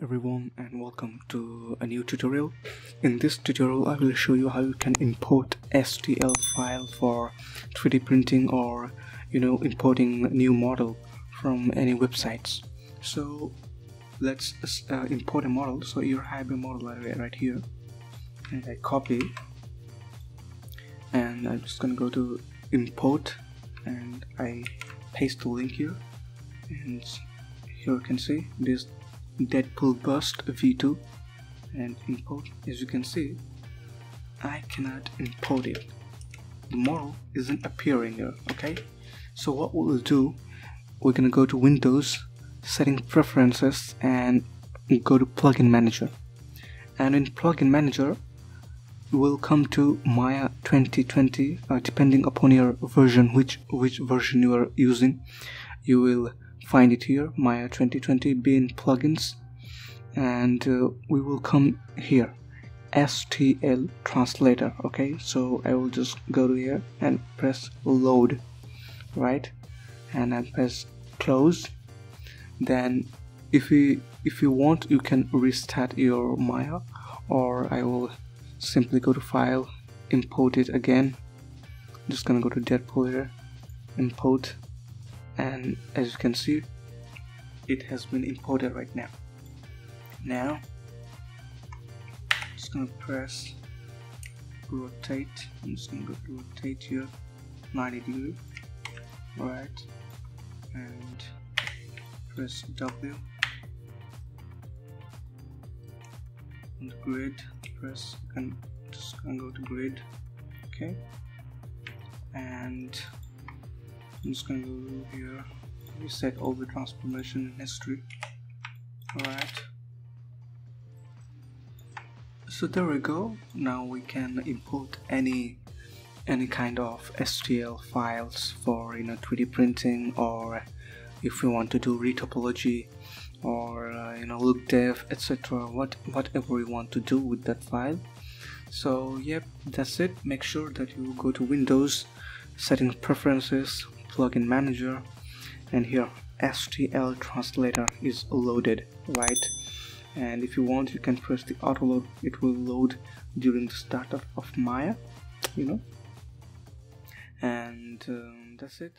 everyone and welcome to a new tutorial. In this tutorial I will show you how you can import STL file for 3D printing or you know importing new model from any websites. So let's uh, import a model. So I have a model right here and I copy and I'm just gonna go to import and I paste the link here and here you can see this Deadpool Bust V2 and import as you can see I cannot import it. The model isn't appearing here okay? So what we'll do we're gonna go to Windows setting preferences and go to plugin manager. And in plugin manager will come to Maya 2020 uh, depending upon your version which which version you are using. You will find it here Maya 2020 bin plugins. And uh, we will come here. STL translator okay? So I will just go to here and press load right? And I press close. Then if you if you want you can restart your Maya or I will simply go to file import it again. Just gonna go to Deadpool here import and as you can see it has been imported right now. Now I'm just gonna press rotate. I'm just gonna go rotate here 90 degree. Right and press W. And grid press and just gonna go to grid. Okay. And I'm just gonna go here reset all the transformation history. Alright. So there we go. Now we can import any any kind of STL files for you know 3D printing or if we want to do retopology or uh, you know look dev etc what whatever we want to do with that file. So yep that's it. Make sure that you go to windows setting preferences plugin manager and here STL translator is loaded right? And if you want you can press the auto load. It will load during the startup of Maya you know? And um, that's it